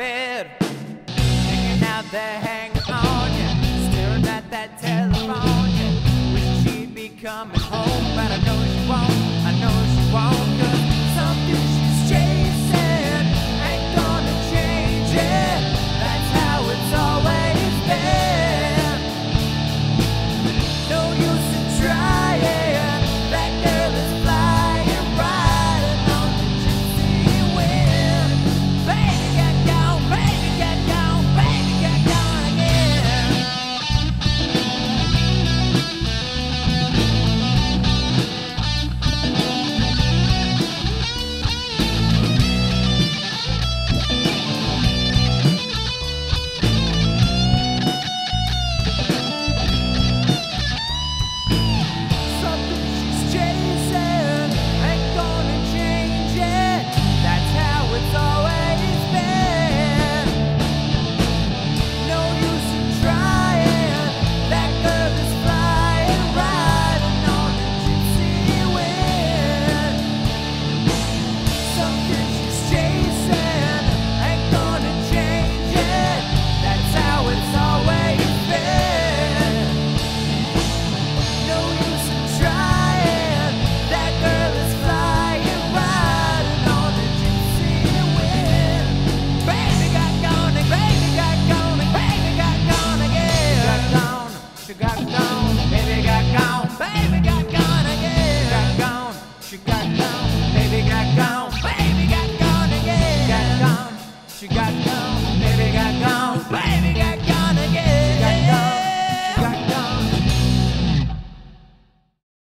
bed, hanging out there, hanging on you, staring at that telephone.